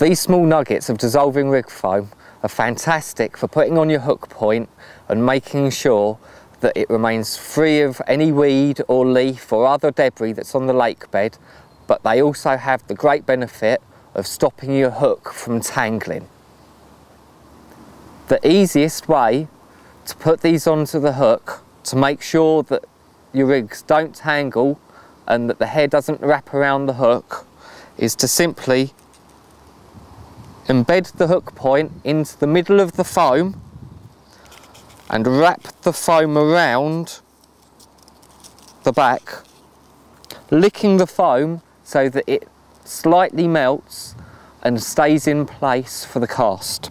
These small nuggets of dissolving rig foam are fantastic for putting on your hook point and making sure that it remains free of any weed or leaf or other debris that's on the lake bed, but they also have the great benefit of stopping your hook from tangling. The easiest way to put these onto the hook to make sure that your rigs don't tangle and that the hair doesn't wrap around the hook is to simply embed the hook point into the middle of the foam and wrap the foam around the back, licking the foam so that it slightly melts and stays in place for the cast.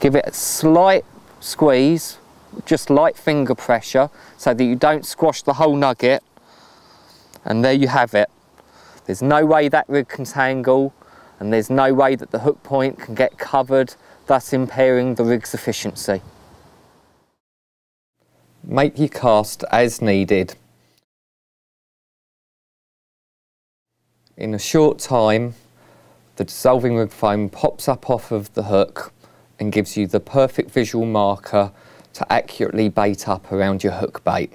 Give it a slight squeeze, just light finger pressure so that you don't squash the whole nugget and there you have it. There's no way that rig can tangle and there's no way that the hook point can get covered, thus impairing the rig's efficiency. Make your cast as needed. In a short time, the dissolving rig foam pops up off of the hook and gives you the perfect visual marker to accurately bait up around your hook bait.